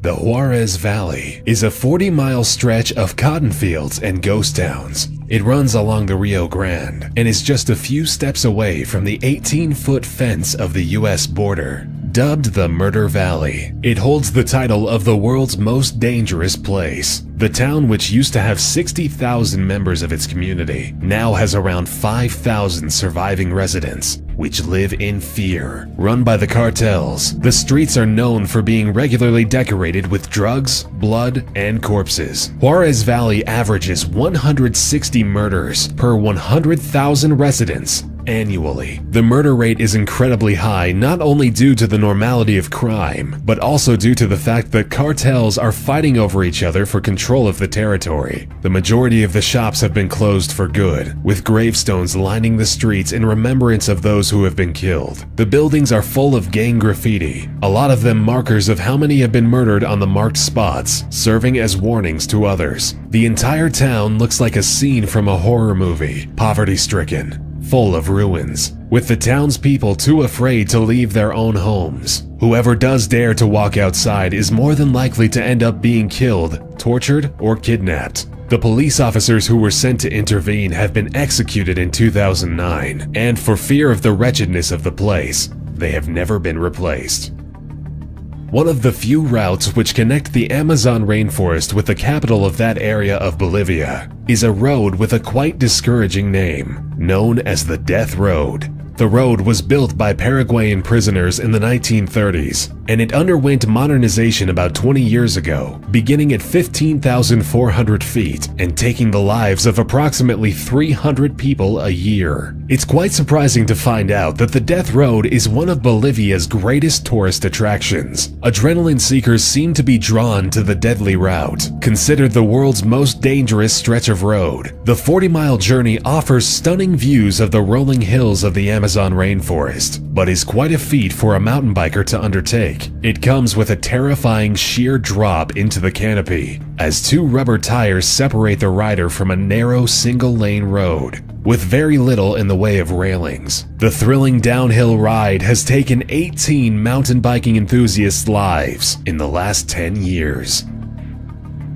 The Juarez Valley is a 40 mile stretch of cotton fields and ghost towns. It runs along the Rio Grande and is just a few steps away from the 18 foot fence of the US border. Dubbed the Murder Valley, it holds the title of the world's most dangerous place. The town, which used to have 60,000 members of its community, now has around 5,000 surviving residents, which live in fear. Run by the cartels, the streets are known for being regularly decorated with drugs, blood, and corpses. Juarez Valley averages 160 murders per 100,000 residents annually. The murder rate is incredibly high not only due to the normality of crime, but also due to the fact that cartels are fighting over each other for control of the territory. The majority of the shops have been closed for good, with gravestones lining the streets in remembrance of those who have been killed. The buildings are full of gang graffiti, a lot of them markers of how many have been murdered on the marked spots, serving as warnings to others. The entire town looks like a scene from a horror movie, poverty-stricken, full of ruins, with the townspeople too afraid to leave their own homes. Whoever does dare to walk outside is more than likely to end up being killed, tortured, or kidnapped. The police officers who were sent to intervene have been executed in 2009, and for fear of the wretchedness of the place, they have never been replaced. One of the few routes which connect the Amazon rainforest with the capital of that area of Bolivia is a road with a quite discouraging name, known as the Death Road. The road was built by Paraguayan prisoners in the 1930s, and it underwent modernization about 20 years ago, beginning at 15,400 feet and taking the lives of approximately 300 people a year. It's quite surprising to find out that the Death Road is one of Bolivia's greatest tourist attractions. Adrenaline seekers seem to be drawn to the deadly route, considered the world's most dangerous stretch of road. The 40-mile journey offers stunning views of the rolling hills of the Amazon rainforest, but is quite a feat for a mountain biker to undertake. It comes with a terrifying sheer drop into the canopy, as two rubber tires separate the rider from a narrow single-lane road, with very little in the way of railings. The thrilling downhill ride has taken 18 mountain biking enthusiasts' lives in the last 10 years.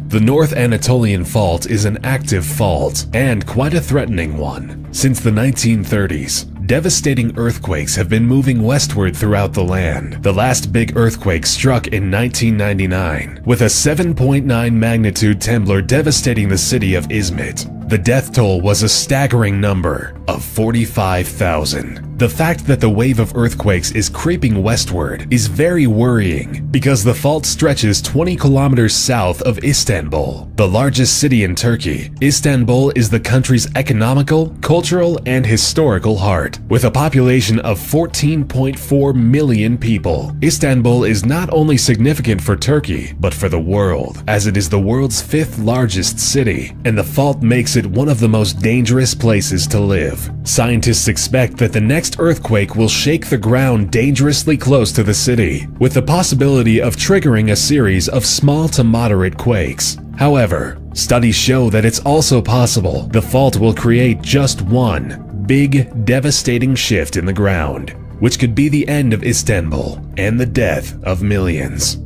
The North Anatolian Fault is an active fault, and quite a threatening one. Since the 1930s, devastating earthquakes have been moving westward throughout the land. The last big earthquake struck in 1999, with a 7.9 magnitude temblor devastating the city of Izmit. The death toll was a staggering number of 45,000. The fact that the wave of earthquakes is creeping westward is very worrying because the fault stretches 20 kilometers south of Istanbul, the largest city in Turkey. Istanbul is the country's economical, cultural, and historical heart. With a population of 14.4 million people, Istanbul is not only significant for Turkey, but for the world, as it is the world's fifth largest city, and the fault makes it one of the most dangerous places to live. Scientists expect that the next earthquake will shake the ground dangerously close to the city, with the possibility of triggering a series of small to moderate quakes. However, studies show that it's also possible the fault will create just one big, devastating shift in the ground, which could be the end of Istanbul and the death of millions.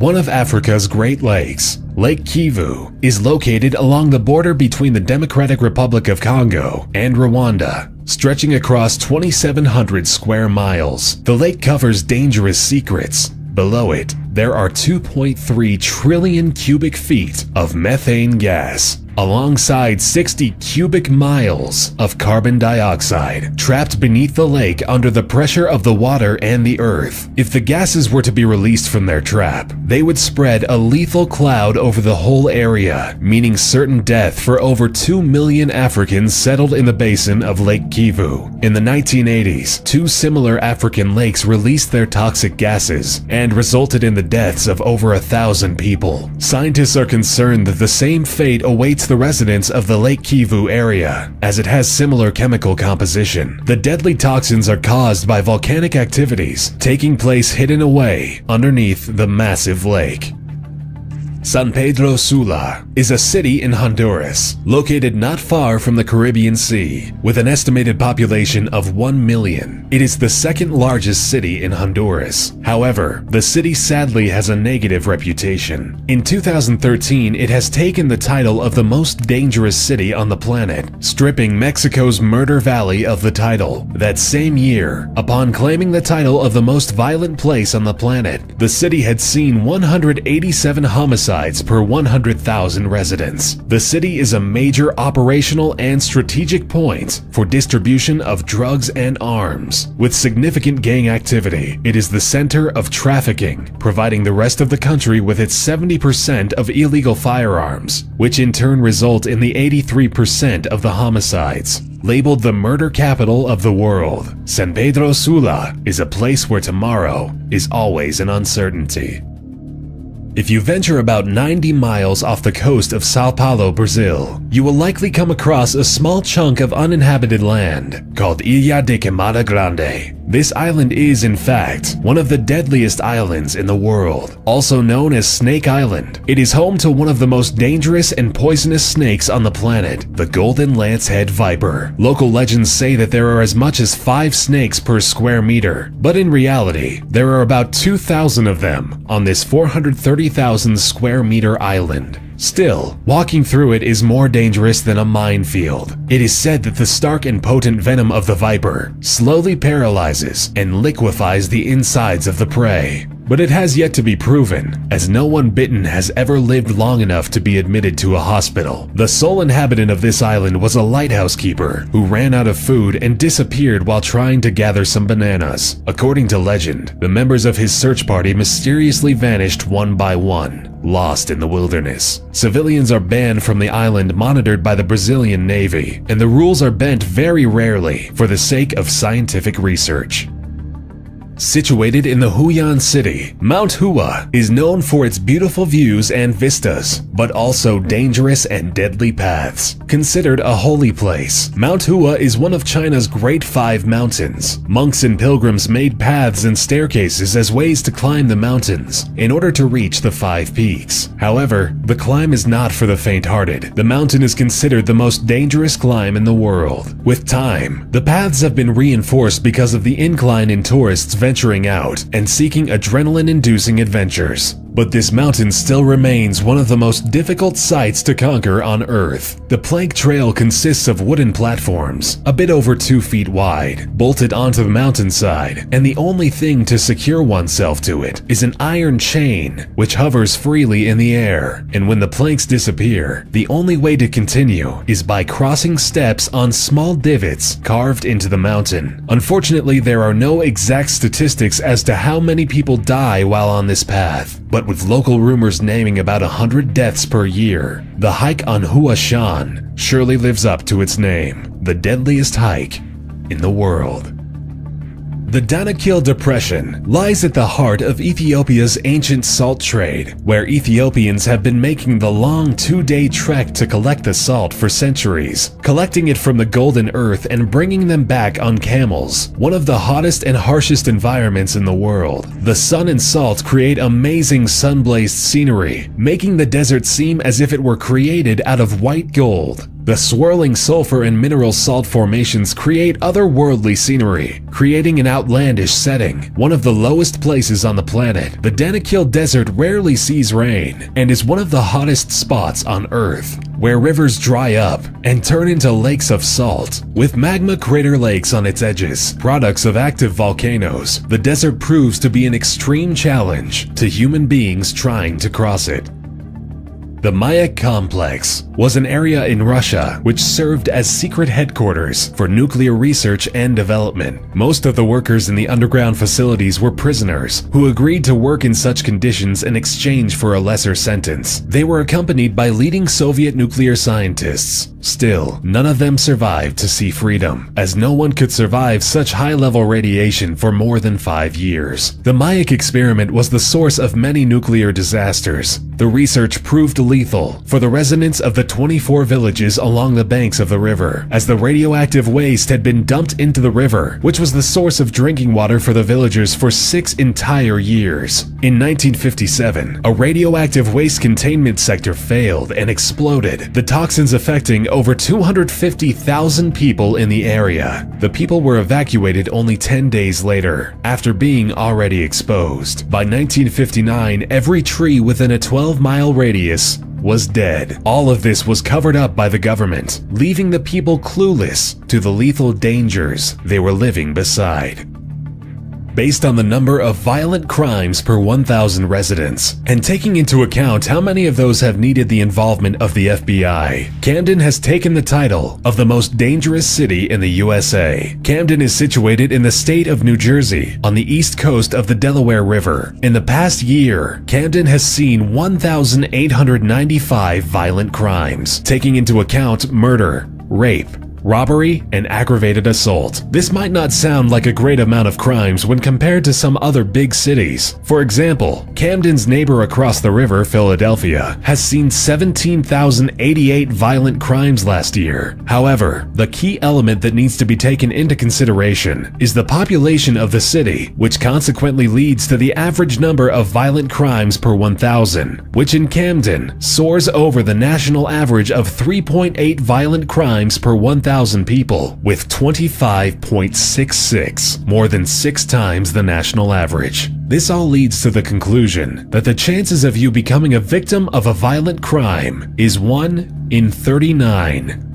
One of Africa's Great Lakes, Lake Kivu, is located along the border between the Democratic Republic of Congo and Rwanda, stretching across 2,700 square miles. The lake covers dangerous secrets. Below it, there are 2.3 trillion cubic feet of methane gas, alongside 60 cubic miles of carbon dioxide trapped beneath the lake under the pressure of the water and the earth. If the gases were to be released from their trap, they would spread a lethal cloud over the whole area, meaning certain death for over 2 million Africans settled in the basin of Lake Kivu. In the 1980s, two similar African lakes released their toxic gases and resulted in the deaths of over a thousand people. Scientists are concerned that the same fate awaits the residents of the Lake Kivu area, as it has similar chemical composition. The deadly toxins are caused by volcanic activities taking place hidden away underneath the massive lake. San Pedro Sula is a city in Honduras, located not far from the Caribbean Sea, with an estimated population of 1 million. It is the second largest city in Honduras. However, the city sadly has a negative reputation. In 2013, it has taken the title of the most dangerous city on the planet, stripping Mexico's Murder Valley of the title. That same year, upon claiming the title of the most violent place on the planet, the city had seen 187 homicides per 100,000 residents. The city is a major operational and strategic point for distribution of drugs and arms. With significant gang activity, it is the center of trafficking, providing the rest of the country with its 70% of illegal firearms, which in turn result in the 83% of the homicides. Labeled the murder capital of the world, San Pedro Sula is a place where tomorrow is always an uncertainty. If you venture about 90 miles off the coast of Sao Paulo, Brazil, you will likely come across a small chunk of uninhabited land called Ilha de Queimada Grande. This island is, in fact, one of the deadliest islands in the world, also known as Snake Island. It is home to one of the most dangerous and poisonous snakes on the planet, the Golden Lancehead Viper. Local legends say that there are as much as five snakes per square meter, but in reality, there are about 2,000 of them on this 430,000 square meter island. Still, walking through it is more dangerous than a minefield. It is said that the stark and potent venom of the viper slowly paralyzes and liquefies the insides of the prey. But it has yet to be proven, as no one bitten has ever lived long enough to be admitted to a hospital. The sole inhabitant of this island was a lighthouse keeper who ran out of food and disappeared while trying to gather some bananas. According to legend, the members of his search party mysteriously vanished one by one, lost in the wilderness. Civilians are banned from the island monitored by the Brazilian Navy, and the rules are bent very rarely for the sake of scientific research. Situated in the Huayin city, Mount Hua is known for its beautiful views and vistas, but also dangerous and deadly paths. Considered a holy place, Mount Hua is one of China's Great Five Mountains. Monks and pilgrims made paths and staircases as ways to climb the mountains in order to reach the five peaks. However, the climb is not for the faint-hearted. The mountain is considered the most dangerous climb in the world. With time, the paths have been reinforced because of the incline in tourists venturing out and seeking adrenaline-inducing adventures. But this mountain still remains one of the most difficult sites to conquer on Earth. The plank trail consists of wooden platforms, a bit over 2 feet wide, bolted onto the mountainside, and the only thing to secure oneself to it is an iron chain, which hovers freely in the air. And when the planks disappear, the only way to continue is by crossing steps on small divots carved into the mountain. Unfortunately, there are no exact statistics as to how many people die while on this path, but with local rumors naming about 100 deaths per year, the hike on Hua Shan surely lives up to its name, the deadliest hike in the world. The Danakil Depression lies at the heart of Ethiopia's ancient salt trade, where Ethiopians have been making the long two-day trek to collect the salt for centuries, collecting it from the golden earth and bringing them back on camels, one of the hottest and harshest environments in the world. The sun and salt create amazing sun-blazed scenery, making the desert seem as if it were created out of white gold. The swirling sulfur and mineral salt formations create otherworldly scenery, creating an outlandish setting. One of the lowest places on the planet, the Danakil Desert rarely sees rain and is one of the hottest spots on Earth, where rivers dry up and turn into lakes of salt. With magma crater lakes on its edges, products of active volcanoes, the desert proves to be an extreme challenge to human beings trying to cross it. The Mayak Complex was an area in Russia which served as secret headquarters for nuclear research and development. Most of the workers in the underground facilities were prisoners who agreed to work in such conditions in exchange for a lesser sentence. They were accompanied by leading Soviet nuclear scientists. Still, none of them survived to see freedom, as no one could survive such high-level radiation for more than five years. The Mayak experiment was the source of many nuclear disasters. The research proved lethal for the residents of the 24 villages along the banks of the river, as the radioactive waste had been dumped into the river, which was the source of drinking water for the villagers for six entire years. In 1957, a radioactive waste containment sector failed and exploded, the toxins affecting over 250,000 people in the area. The people were evacuated only 10 days later, after being already exposed. By 1959, every tree within a 12-mile radius was dead. All of this was covered up by the government, leaving the people clueless to the lethal dangers they were living beside based on the number of violent crimes per 1,000 residents, and taking into account how many of those have needed the involvement of the FBI. Camden has taken the title of the most dangerous city in the USA. Camden is situated in the state of New Jersey on the east coast of the Delaware River. In the past year, Camden has seen 1,895 violent crimes, taking into account murder, rape, robbery, and aggravated assault. This might not sound like a great amount of crimes when compared to some other big cities. For example, Camden's neighbor across the river, Philadelphia, has seen 17,088 violent crimes last year. However, the key element that needs to be taken into consideration is the population of the city, which consequently leads to the average number of violent crimes per 1,000, which in Camden soars over the national average of 3.8 violent crimes per 1,000 1,000 people, with 25.66, more than six times the national average. This all leads to the conclusion that the chances of you becoming a victim of a violent crime is 1 in 39.